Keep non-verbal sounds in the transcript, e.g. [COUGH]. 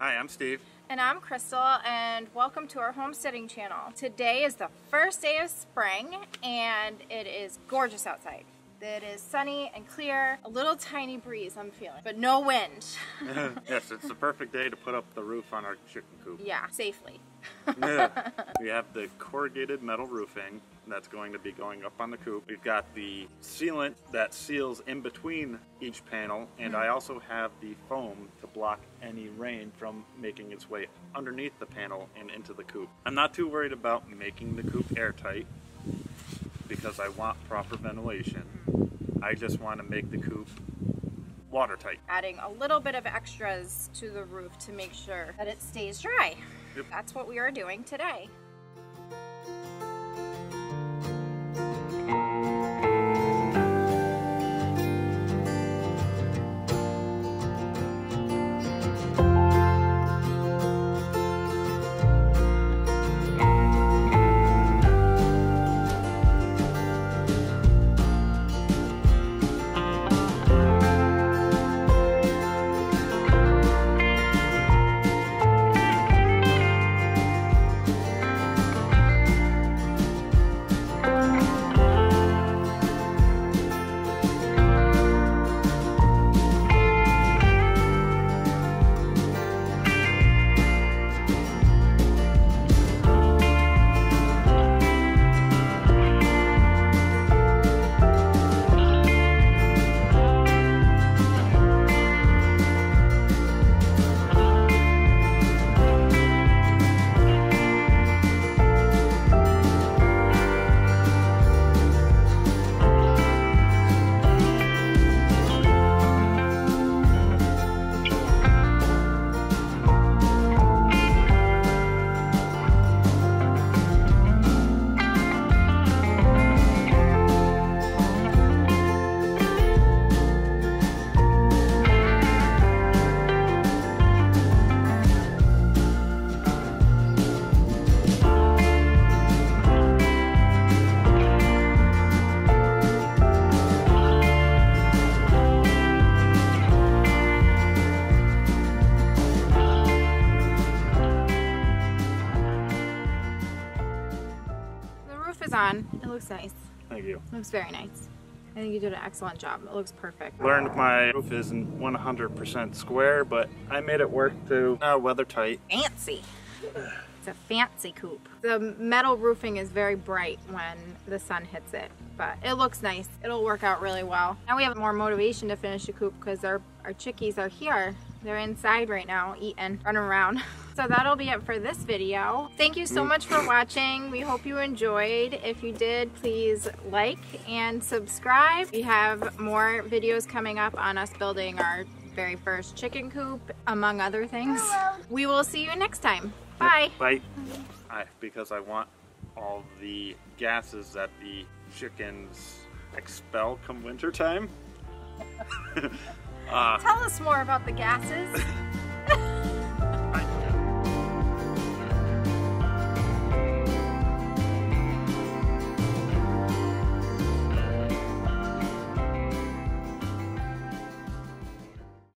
Hi, I'm Steve. And I'm Crystal, and welcome to our homesteading channel. Today is the first day of spring, and it is gorgeous outside. It is sunny and clear, a little tiny breeze I'm feeling, but no wind. [LAUGHS] yes, it's the perfect day to put up the roof on our chicken coop. yeah, safely. Yeah. [LAUGHS] we have the corrugated metal roofing that's going to be going up on the coop. We've got the sealant that seals in between each panel, and I mm-hmm. also have the foam to block any rain from making its way underneath the panel and into the coop. I'm not too worried about making the coop airtight because I want proper ventilation. Mm-hmm. I just want to make the coop watertight. Adding a little bit of extras to the roof to make sure that it stays dry. Yep. That's what we are doing today. Is on. It looks nice. Thank you. It looks very nice. I think you did an excellent job. It looks perfect. Learned my roof isn't 100% square, but I made it work to uh, weather tight. fancy. It's a fancy coop. The metal roofing is very bright when the sun hits it, but it looks nice. It'll work out really well. Now we have more motivation to finish the coop because our, our chickies are here. They're inside right now, eating, running around. [LAUGHS] So that'll be it for this video. Thank you so much for watching. We hope you enjoyed. If you did, please like and subscribe. We have more videos coming up on us building our very first chicken coop, among other things. We will see you next time. Bye. Bye. I, because I want all the gases that the chickens expel come wintertime. [LAUGHS] uh, Tell us more about the gases. [LAUGHS]